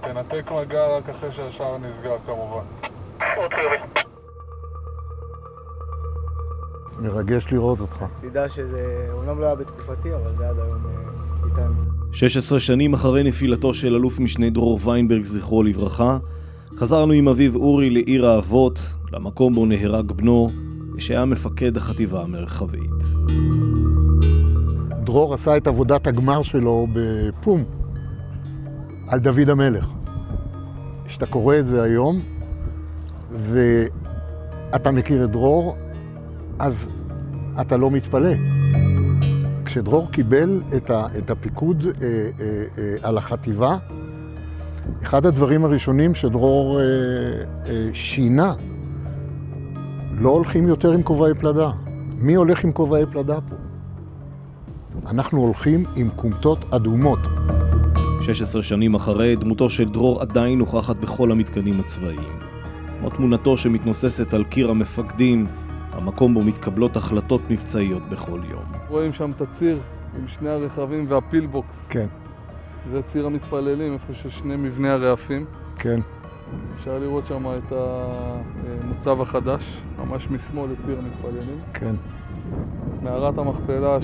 תנתק מגע רק אחרי שהשער נסגר כמובן. מרגש לראות אותך. תדע שזה אומנם לא היה בתקופתי, אבל זה עד היום אה, איתנו. 16 שנים אחרי נפילתו של אלוף משנה דרור ויינברג, זכרו לברכה, חזרנו עם אביו אורי לעיר האבות, למקום בו נהרג בנו, ושהיה מפקד החטיבה המרחבית. דרור עשה את עבודת הגמר שלו בפום, על דוד המלך. כשאתה קורא את זה היום, ואתה מכיר את דרור, אז אתה לא מתפלא. כשדרור קיבל את, הפיקוד אה, אה, אה, על החטיבה, אחד הדברים הראשונים שדרור שינה, לא הולכים יותר עם כובעי פלדה. מי הולך עם כובעי פלדה פה? אנחנו הולכים עם כומתות אדומות. 16 שנים אחרי, דמותו של דרור עדיין נוכחת בכל המתקנים הצבאיים. כמו תמונתו שמתנוססת על קיר המפקדים, המקום בו מתקבלות החלטות מבצעיות בכל יום. רואים שם את הציר עם שני הרכבים והפילבוקס. כן, זה ציר המתפללים, איפה ששני מבני הרעפים. כן. אפשר לראות שם את המצב החדש, ממש משמאל לציר המתפללים. כן. מערת המכפלה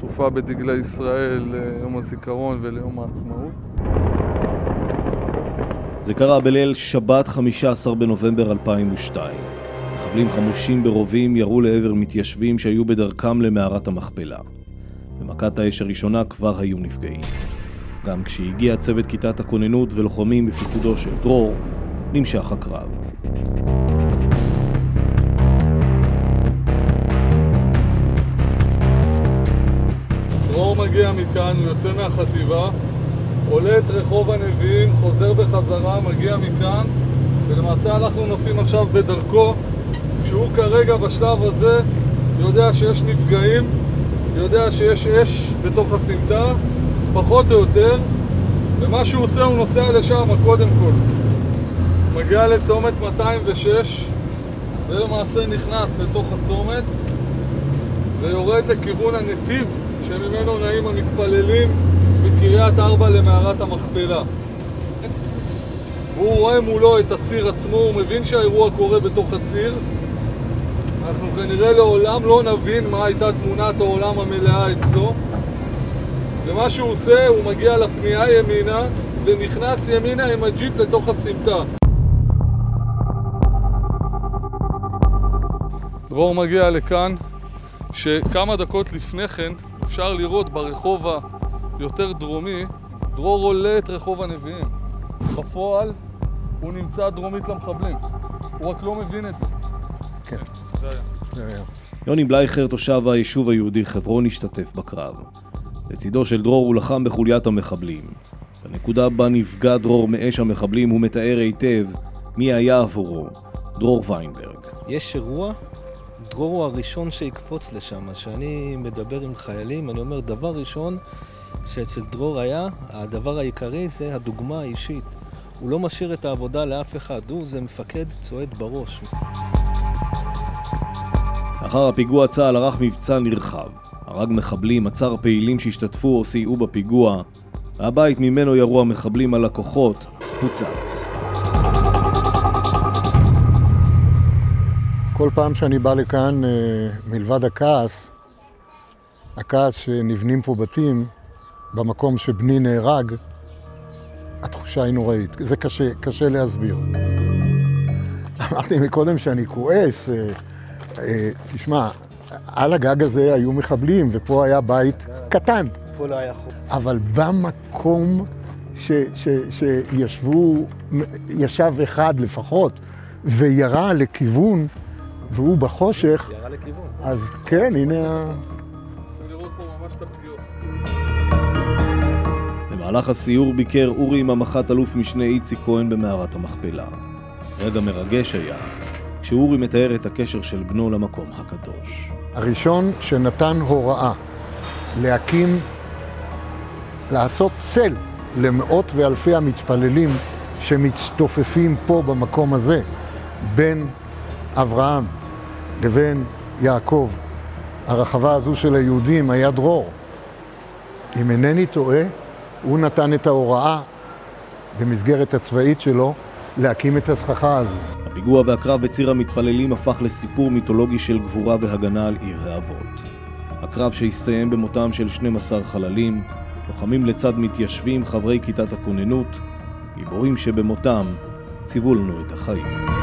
שעטופה בדגלי ישראל ליום הזיכרון וליום העצמאות. זה קרה בליל שבת 15 בנובמבר 2002. מחבלים חמושים ברובים ירו לעבר מתיישבים שהיו בדרכם למערת המכפלה. במכת האש הראשונה כבר היו נפגעים. גם כשהגיע צוות כיתת הכוננות ולוחמים בפיקודו של דרור, נמשך הקרב. מגיע מכאן, הוא יוצא מהחטיבה, עולה את רחוב הנביאים, חוזר בחזרה, מגיע מכאן, ולמעשה אנחנו נוסעים עכשיו בדרכו, כשהוא כרגע בשלב הזה יודע שיש נפגעים, יודע שיש אש בתוך הסמטה, פחות או יותר, ומה שהוא עושה, הוא נוסע לשם קודם כל. מגיע לצומת 206, ולמעשה נכנס לתוך הצומת, ויורד לכיוון הנתיב שממנו נעים המתפללים מקריית ארבע למערת המכפלה. הוא רואה מולו את הציר עצמו, הוא מבין שהאירוע קורה בתוך הציר. אנחנו כנראה לעולם לא נבין מה הייתה תמונת העולם המלאה אצלו. ומה שהוא עושה, הוא מגיע לפנייה ימינה ונכנס ימינה עם הג'יפ לתוך הסמטה. דרור מגיע לכאן, שכמה דקות לפני כן אפשר לראות ברחוב היותר דרומי, דרור עולה את רחוב הנביאים. בפועל הוא נמצא דרומית למחבלים. הוא רק לא מבין את זה. כן. זה היה. זה היה. יוני בלייכר, תושב היישוב היהודי חברון, השתתף בקרב. לצידו של דרור הוא לחם בחוליית המחבלים. בנקודה בה נפגע דרור מאש המחבלים הוא מתאר היטב מי היה עבורו דרור ויינברג. יש אירוע, דרור הוא הראשון שיקפוץ לשם. כשאני מדבר עם חיילים, אני אומר, דבר ראשון שאצל דרור היה, הדבר העיקרי זה הדוגמה האישית. הוא לא משאיר את העבודה לאף אחד, הוא זה מפקד צועד בראש. לאחר הפיגוע צה"ל ערך מבצע נרחב. הרג מחבלים, עצר פעילים שהשתתפו או סייעו בפיגוע, והבית ממנו ירו המחבלים על הכוחות פוצץ. כל פעם שאני בא לכאן, אה, מלבד הכעס, הכעס שנבנים פה בתים, במקום שבני נהרג, התחושה היא נוראית. זה קשה, קשה להסביר. אמרתי מקודם שאני כועס. אה, אה, תשמע, על הגג הזה היו מחבלים, ופה היה בית קטן. פה לא היה חוק. אבל במקום ש, ש, שישבו, ישב אחד לפחות, וירה לכיוון, והוא בחושך. אז כן, הנה ה... במהלך הסיור ביקר אורי עם המח"ט אלוף משנה איציק כהן במערת המכפלה. רגע מרגש היה כשאורי מתאר את הקשר של בנו למקום הקדוש. הראשון שנתן הוראה להקים, לעשות צל למאות ואלפי המתפללים שמצטופפים פה במקום הזה, בין אברהם לבין יעקב. הרחבה הזו של היהודים היה דרור. אם אינני טועה, הוא נתן את ההוראה במסגרת הצבאית שלו להקים את הסככה הזו. הפיגוע והקרב בציר המתפללים הפך לסיפור מיתולוגי של גבורה והגנה על עיר האבות. הקרב שהסתיים במותם של 12 חללים, לוחמים לצד מתיישבים, חברי כיתת הכוננות, גיבורים שבמותם ציוו לנו את החיים.